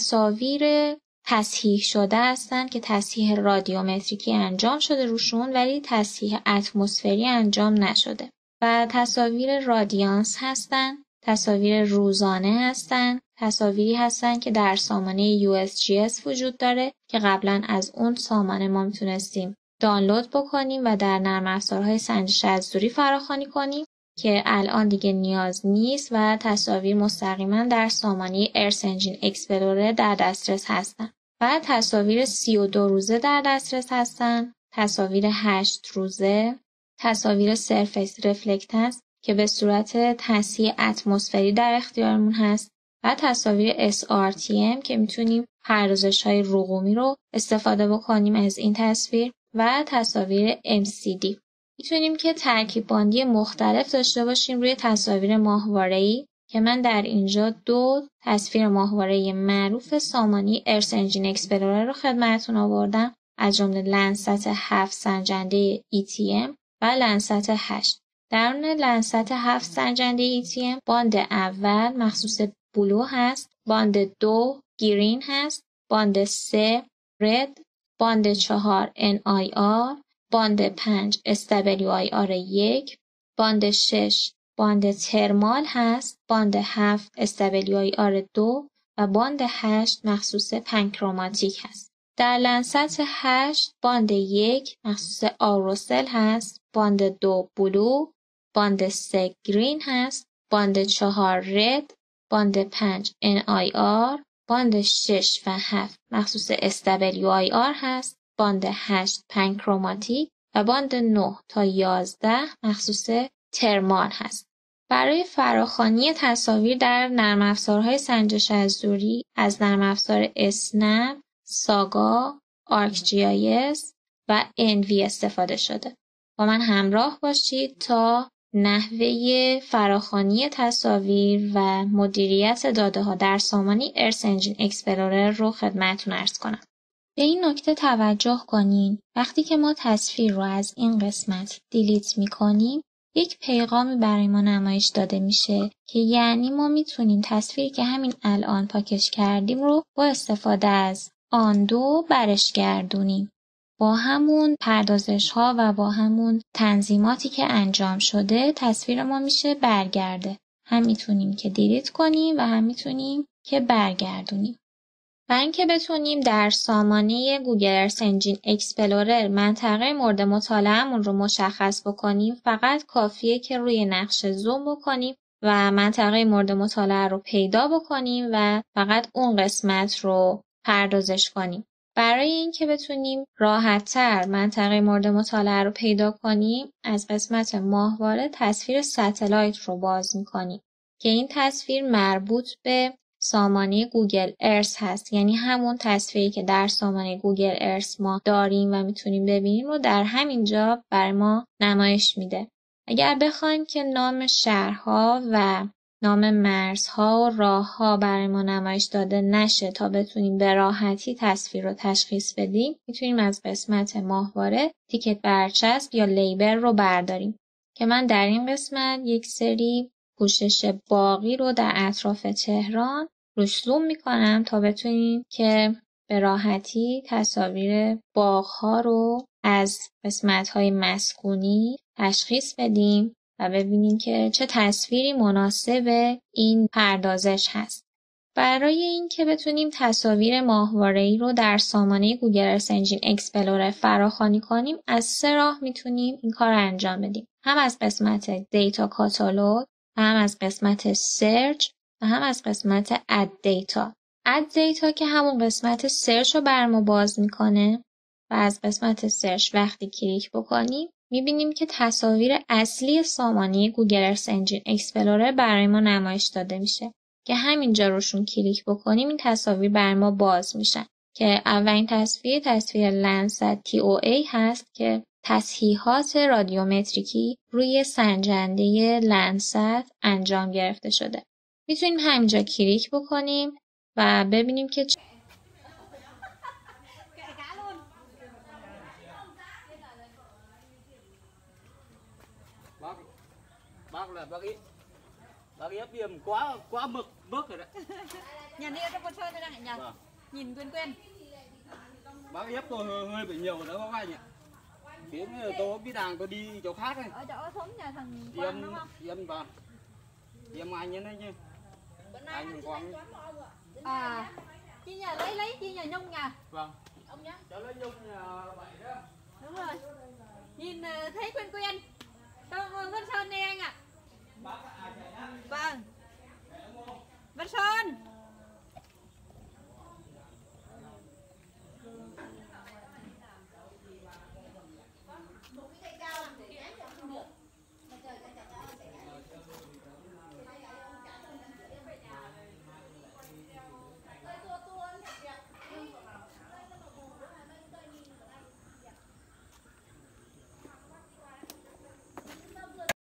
تصاویر تصحیح شده هستند که تصحیح رادیومتریکی انجام شده روشون ولی تصحیح اتمسفری انجام نشده. و تصاویر radiance هستند تصاویر روزانه هستند تصاویری هستند که در سامانه USGS وجود داره که قبلا از اون سامانه ما می‌تونستیم دانلود بکنیم و در نرم افزارهای سنجش از دوری فراخوانی کنیم. که الان دیگه نیاز نیست و تصاویر مستقیما در سامانه Earth Engine Explorer در دسترس هستند. و تصاویر 32 روزه در دسترس هستند، تصاویر 8 روزه، تصاویر surface reflectance که به صورت تصحیح اتمسفری در اختیارمون هست. و تصاویر SRTM که می‌تونیم پردازش های رقومی رو استفاده بکنیم از این تصویر. و تصاویر MCD می‌تونیم که ترکیب باندی مختلف داشته باشیم روی تصاویر ماهواره‌ای که من در اینجا دو تصویر ماهواره معروف سامانه Earth Engine Explorer رو خدمتتون آوردم. از جمله Landsat هفت سنجنده ETM و Landsat 8 درون Landsat هفت سنجنده ETM باند اول مخصوص blue هست باند دو green هست باند سه red باند چهار NIR باند پنج SWIR یک باند شش باند thermal هست باند هفت SWIR دو و باند هشت مخصوص panchromatic هست. در Landsat هشت باند یک مخصوص aerosol هست باند دو blue باند سه green هست باند چهار red باند پنج NIR باند شش و هفت مخصوص SWIR هست. باند هشت panchromatic و باند نه تا یازده مخصوص thermal هست برای فراخوانی تصاویر در نرم افزارهای سنجش از دوری از نرم افزار SNAP، SAGA، Arc و ENVI استفاده شده. با من همراه باشید تا نحوه فراخوانی تصاویر و مدیریت داده ها در سامانه Earth Engine Explorer رو خدمتتون عرض کنم. به این نکته توجه کنین وقتی که ما تصویر رو از این قسمت delete می کنیم یک پیغامی برای ما نمایش داده میشه که یعنی ما می‌تونیم تصویری که همین الان پاکش کردیم رو با استفاده از undo برش گردونیم. با همون پردازش ها و با همون تنظیماتی که انجام شده تصویر ما میشه برگرده. هم می‌تونیم که delete کنیم و هم می‌تونیم که برگردونیم. و اینکه بتونیم در سامانه Google Earth Engine Explorer منطقه مورد مطالعهمون رو مشخص بکنیم فقط کافیه که روی نقشه زوم بکنیم و منطقه مورد مطالعه رو پیدا بکنیم و فقط اون قسمت رو پردازش کنیم. برای اینکه بتونیم راحتتر منطقه مورد مطالعه رو پیدا کنیم از قسمت ماهواره تصویر satellite رو باز می‌کنیم که این تصویر مربوط به سامانه Google Earth هست. یعنی همون تصویری که در سامانه Google Earth ما داریم و می‌تونیم ببینیم رو در همینجا بر ما نمایش میده. اگر بخوایم که نام شهرها و نام مرزها و راهها برای ما نمایش داده نشه تا بتونیم به راحتی تصویر رو تشخیص بدیم می‌تونیم از قسمت ماهواره تیک برچسب یا label رو برداریم. که من در این قسمت یک سری پوشش باغی رو در اطراف تهران روش زوم می‌کنم تا بتونیم که به راحتی تصاویر باغها رو از قسمت های مسکونی تشخیص بدیم و ببینیم که چه تصویری مناسب این پردازش هست. برای اینکه بتونیم تصاویر ای رو در سامانه Google Earth Engine Explorer فراخوانی کنیم از سه راه می‌تونیم این کار رو انجام بدیم. هم از قسمت data catalog هم از قسمت search و هم از قسمت add data add data که همون قسمت search رو بر ما باز می‌کنه و از قسمت search وقتی کلیک بکنیم می‌بینیم که تصاویر اصلی سامانه Google Earth Engine Explorer برای ما نمایش داده میشه. که همینجا روشون کلیک بکنیم این تصاویر بر ما باز میشن. که اولین تصویر تصویر Landsat ای هست که تصحیحات رادیومتریکی روی سنجنده Landsat انجام گرفته شده. می‌تونیم همینجا کلیک بکنیم و ببینیم که bác ép điểm quá quá mực mức rồi đấy Nhà đi trong con sơn đây này nhỉ? vâng Nhìn quen quen. bác ép tôi hơi, hơi bị nhiều nữa các anh ạ tiếng này tôi biết đàng tôi đi chỗ khác này Ở chỗ sống nhà thằng Quang đúng không? em vâng em anh đấy chứ anh quang À, chi nhà lấy lấy chi nhà nhung nhà. vâng ông nhá cháu lấy nhung nhà bảy đó Đúng rồi. Nhìn ờ, thấy quen quen. Trong con sơn đây anh ạ. bác ai chạy nhá Vâng.